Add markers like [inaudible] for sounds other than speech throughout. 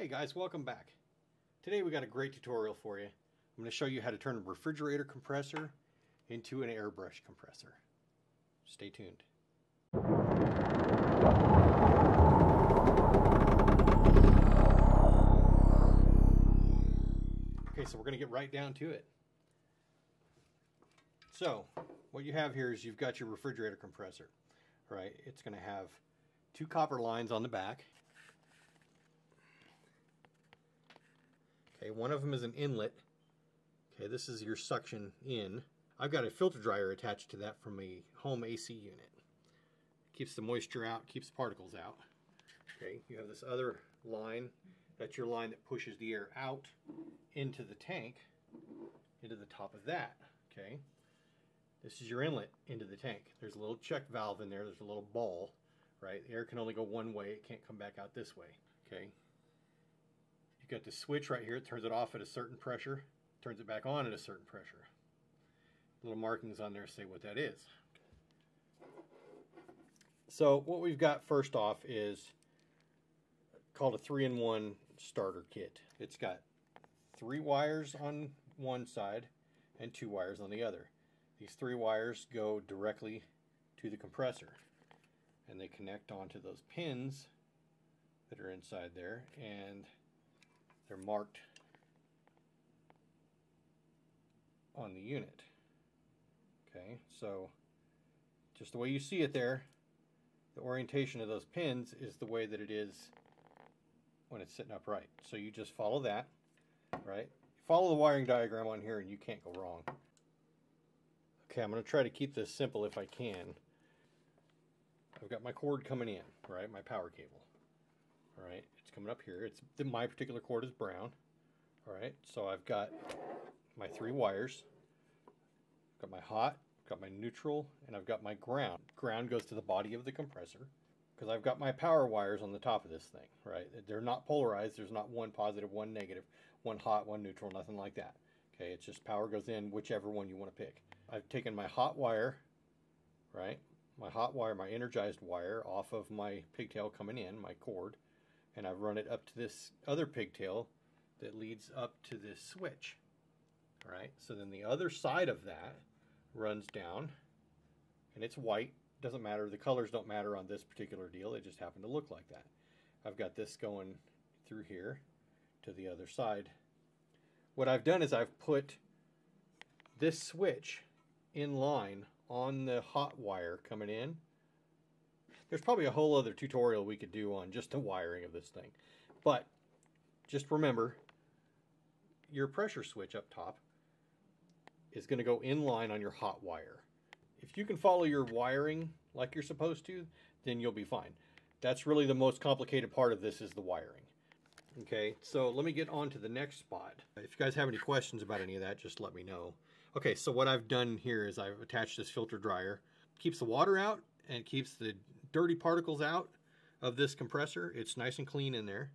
Hey guys, welcome back. Today we got a great tutorial for you. I'm going to show you how to turn a refrigerator compressor into an airbrush compressor. Stay tuned. Okay, so we're going to get right down to it. So, what you have here is you've got your refrigerator compressor, right? It's going to have two copper lines on the back Okay, one of them is an inlet. Okay, this is your suction in. I've got a filter dryer attached to that from a home AC unit. Keeps the moisture out, keeps particles out. Okay, you have this other line. That's your line that pushes the air out into the tank, into the top of that. Okay, this is your inlet into the tank. There's a little check valve in there. There's a little ball, right? The air can only go one way. It can't come back out this way. Okay, got the switch right here. It turns it off at a certain pressure, turns it back on at a certain pressure. Little markings on there say what that is. So what we've got first off is called a three-in-one starter kit. It's got three wires on one side and two wires on the other. These three wires go directly to the compressor and they connect onto those pins that are inside there and they're marked on the unit. Okay, so just the way you see it there, the orientation of those pins is the way that it is when it's sitting upright. So you just follow that, right? Follow the wiring diagram on here and you can't go wrong. Okay, I'm going to try to keep this simple if I can. I've got my cord coming in, right, my power cable. All right, it's coming up here. It's my particular cord is brown. All right, so I've got my three wires. Got my hot, got my neutral, and I've got my ground. Ground goes to the body of the compressor because I've got my power wires on the top of this thing, right? They're not polarized. There's not one positive, one negative, one hot, one neutral, nothing like that. Okay, it's just power goes in whichever one you want to pick. I've taken my hot wire, right? My hot wire, my energized wire off of my pigtail coming in, my cord, and I've run it up to this other pigtail that leads up to this switch. All right, so then the other side of that runs down and it's white. Doesn't matter, the colors don't matter on this particular deal, It just happened to look like that. I've got this going through here to the other side. What I've done is I've put this switch in line on the hot wire coming in there's probably a whole other tutorial we could do on just the wiring of this thing. But just remember, your pressure switch up top is going to go in line on your hot wire. If you can follow your wiring like you're supposed to, then you'll be fine. That's really the most complicated part of this is the wiring. Okay, so let me get on to the next spot. If you guys have any questions about any of that, just let me know. Okay, so what I've done here is I've attached this filter dryer. Keeps the water out and keeps the dirty particles out of this compressor. It's nice and clean in there,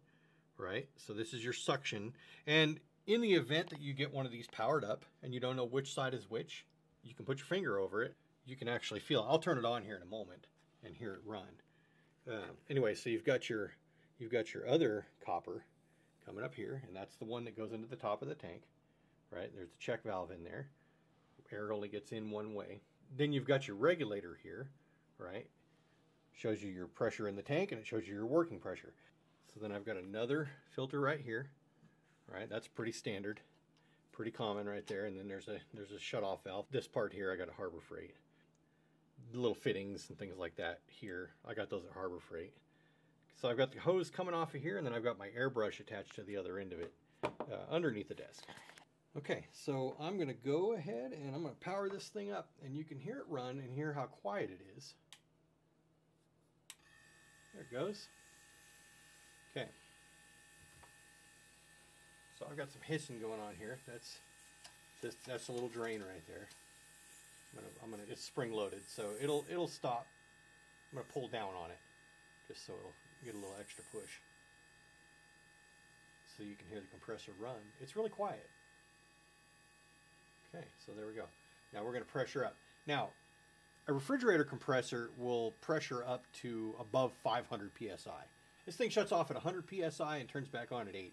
right? So this is your suction. And in the event that you get one of these powered up and you don't know which side is which, you can put your finger over it. You can actually feel. I'll turn it on here in a moment and hear it run. Uh, anyway, so you've got your you've got your other copper coming up here, and that's the one that goes into the top of the tank, right? There's a check valve in there. Air only gets in one way. Then you've got your regulator here, right? Shows you your pressure in the tank and it shows you your working pressure. So then I've got another filter right here, right? That's pretty standard, pretty common right there. And then there's a there's a shut-off valve. This part here I got a Harbor Freight. Little fittings and things like that here. I got those at Harbor Freight. So I've got the hose coming off of here and then I've got my airbrush attached to the other end of it uh, underneath the desk. Okay, so I'm going to go ahead and I'm to power this thing up and you can hear it run and hear how quiet it is. There it goes. Okay. So I've got some hissing going on here. That's that's a little drain right there. I'm gonna, I'm gonna it's spring loaded, so it'll it'll stop. I'm gonna pull down on it just so it'll get a little extra push. So you can hear the compressor run. It's really quiet. Okay, so there we go. Now we're gonna pressure up. Now a refrigerator compressor will pressure up to above 500 psi. This thing shuts off at 100 psi and turns back on at 80.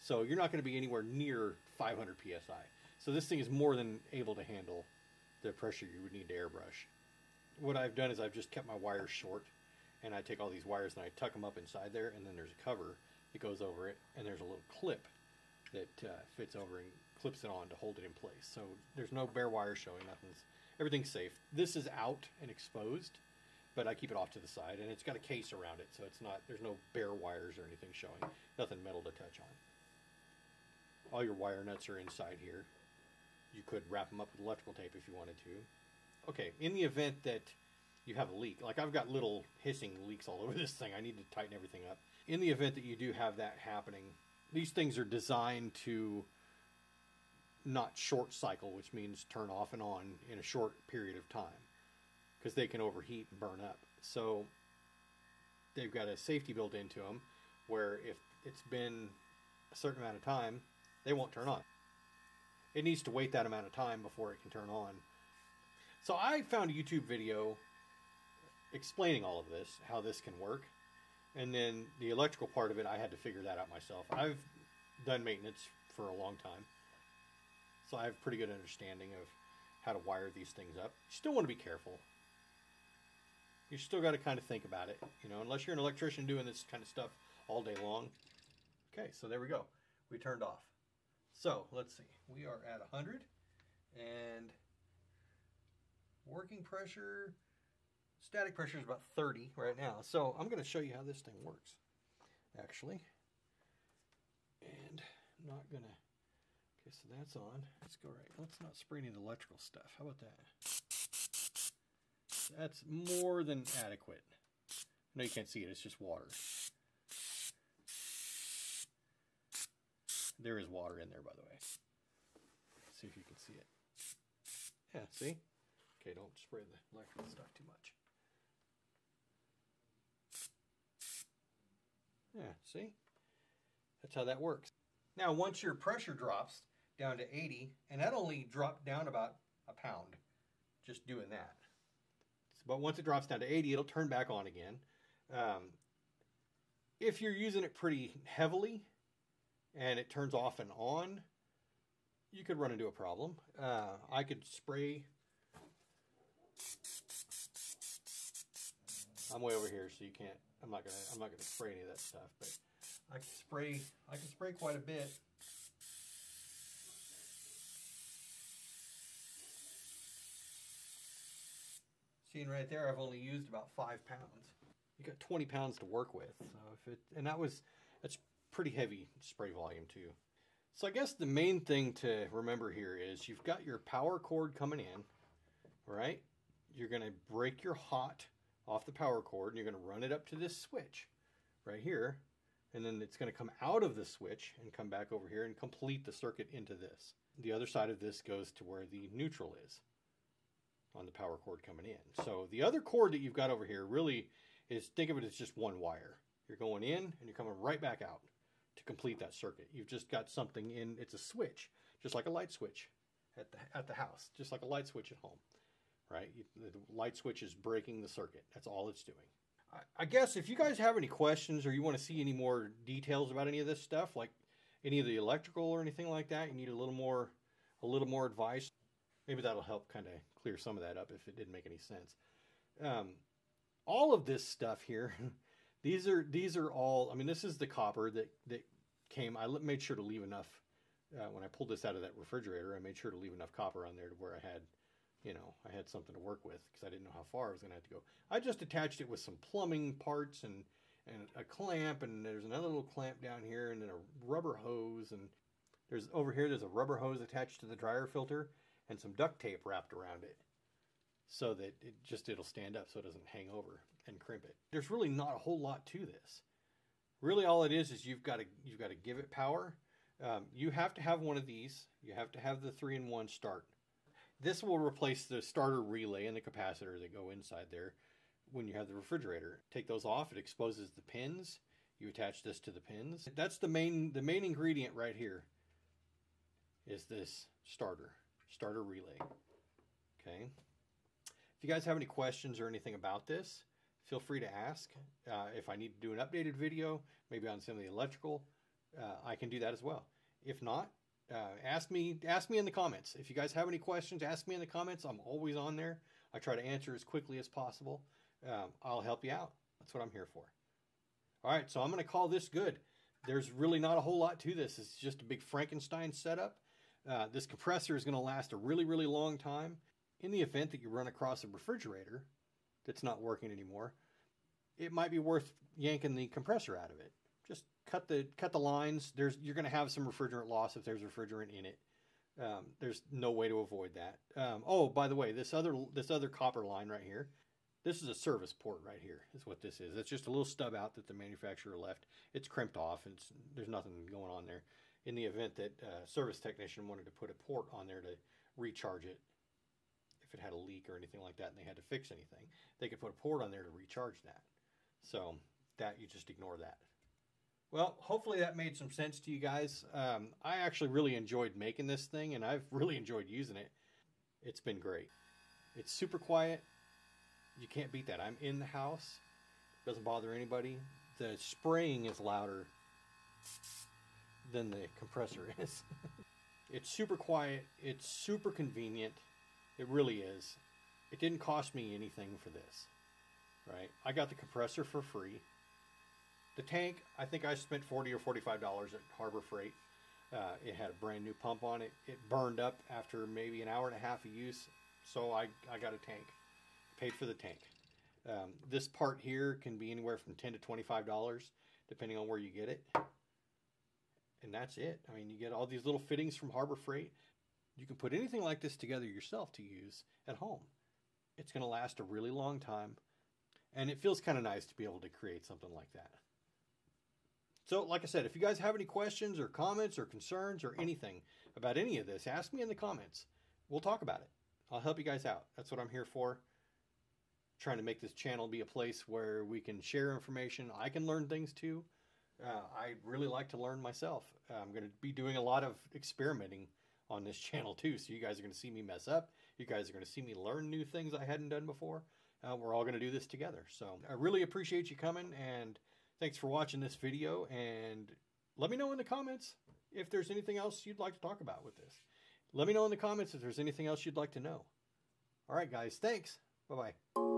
So you're not going to be anywhere near 500 psi. So this thing is more than able to handle the pressure you would need to airbrush. What I've done is I've just kept my wires short and I take all these wires and I tuck them up inside there and then there's a cover that goes over it and there's a little clip that uh, fits over and clips it on to hold it in place. So there's no bare wire showing, nothing's, everything's safe. This is out and exposed, but I keep it off to the side and it's got a case around it so it's not, there's no bare wires or anything showing, nothing metal to touch on. All your wire nuts are inside here. You could wrap them up with electrical tape if you wanted to. Okay, in the event that you have a leak, like I've got little hissing leaks all [laughs] over this thing, I need to tighten everything up. In the event that you do have that happening, these things are designed to not short cycle, which means turn off and on in a short period of time because they can overheat and burn up. So they've got a safety built into them where if it's been a certain amount of time, they won't turn on. It needs to wait that amount of time before it can turn on. So I found a YouTube video explaining all of this, how this can work. And then the electrical part of it, I had to figure that out myself. I've done maintenance for a long time. So I have pretty good understanding of how to wire these things up. You still want to be careful. You still got to kind of think about it, you know, unless you're an electrician doing this kind of stuff all day long. Okay, so there we go. We turned off. So let's see. We are at 100 and working pressure, static pressure is about 30 right now. So I'm going to show you how this thing works, actually. And I'm not going to, so that's on. Let's go right. Let's not spray any of the electrical stuff. How about that? That's more than adequate. No, you can't see it. It's just water. There is water in there, by the way. Let's see if you can see it. Yeah, see? Okay, don't spray the electrical stuff too much. Yeah, see? That's how that works. Now, once your pressure drops down to 80, and that only dropped down about a pound, just doing that. But once it drops down to 80, it'll turn back on again. Um, if you're using it pretty heavily and it turns off and on, you could run into a problem. Uh, I could spray. I'm way over here, so you can't. I'm not gonna. I'm not gonna spray any of that stuff, but I can spray. I can spray quite a bit. Seeing right there, I've only used about five pounds. You got 20 pounds to work with, so if it and that was that's pretty heavy spray volume too. So I guess the main thing to remember here is you've got your power cord coming in, right? You're going to break your hot off the power cord and you're going to run it up to this switch right here. And then it's going to come out of the switch and come back over here and complete the circuit into this. The other side of this goes to where the neutral is on the power cord coming in. So the other cord that you've got over here really is, think of it as just one wire. You're going in and you're coming right back out to complete that circuit. You've just got something in, it's a switch, just like a light switch at the, at the house, just like a light switch at home, right? You, the light switch is breaking the circuit. That's all it's doing. I, I guess if you guys have any questions or you want to see any more details about any of this stuff, like any of the electrical or anything like that, you need a little more, a little more advice. Maybe that'll help kind of clear some of that up if it didn't make any sense. Um, all of this stuff here [laughs] These are these are all. I mean, this is the copper that that came. I made sure to leave enough uh, when I pulled this out of that refrigerator. I made sure to leave enough copper on there to where I had, you know, I had something to work with because I didn't know how far I was going to have to go. I just attached it with some plumbing parts and and a clamp, and there's another little clamp down here, and then a rubber hose, and there's over here. There's a rubber hose attached to the dryer filter, and some duct tape wrapped around it so that it just it'll stand up so it doesn't hang over and crimp it. There's really not a whole lot to this. Really, all it is is you've got to you've got to give it power. Um, you have to have one of these. You have to have the three in one start. This will replace the starter relay and the capacitor that go inside there when you have the refrigerator. Take those off. It exposes the pins. You attach this to the pins. That's the main the main ingredient right here. Is this starter starter relay? Okay. If you guys have any questions or anything about this, feel free to ask. Uh, if I need to do an updated video, maybe on some of the electrical, uh, I can do that as well. If not, uh, ask me ask me in the comments. If you guys have any questions, ask me in the comments. I'm always on there. I try to answer as quickly as possible. Um, I'll help you out. That's what I'm here for. All right, so I'm going to call this good. There's really not a whole lot to this. It's just a big Frankenstein setup. Uh, this compressor is going to last a really, really long time. In the event that you run across a refrigerator that's not working anymore, it might be worth yanking the compressor out of it. Just cut the cut the lines. There's you're going to have some refrigerant loss if there's refrigerant in it. Um, there's no way to avoid that. Um, oh, by the way, this other this other copper line right here, this is a service port right here. Is what this is. It's just a little stub out that the manufacturer left. It's crimped off. It's there's nothing going on there. In the event that a service technician wanted to put a port on there to recharge it, if it had a leak or anything like that, and they had to fix anything, they could put a port on there to recharge that. So that you just ignore that. Well, hopefully that made some sense to you guys. Um, I actually really enjoyed making this thing, and I've really enjoyed using it. It's been great. It's super quiet. You can't beat that. I'm in the house. Doesn't bother anybody. The spraying is louder than the compressor [laughs] is. it's super quiet. It's super convenient. It really is. It didn't cost me anything for this. Right? I got the compressor for free. The tank, I think I spent 40 or $45 at Harbor Freight. Uh, it had a brand new pump on it. It burned up after maybe an hour and a half of use, so I, I got a tank. Paid for the tank. Um, this part here can be anywhere from 10 to $25, depending on where you get it. And that's it. I mean, you get all these little fittings from Harbor Freight. You can put anything like this together yourself to use at home. It's going to last a really long time. And it feels kind of nice to be able to create something like that. So, like I said, if you guys have any questions or comments or concerns or anything about any of this, ask me in the comments. We'll talk about it. I'll help you guys out. That's what I'm here for. Trying to make this channel be a place where we can share information. I can learn things too. Uh, I really like to learn myself. Uh, I'm going to be doing a lot of experimenting on this channel too. So you guys are going to see me mess up. You guys are going to see me learn new things I hadn't done before. Uh, we're all going to do this together. So I really appreciate you coming and Thanks for watching this video and let me know in the comments if there's anything else you'd like to talk about with this. Let me know in the comments if there's anything else you'd like to know. All right, guys. Thanks. Bye-bye.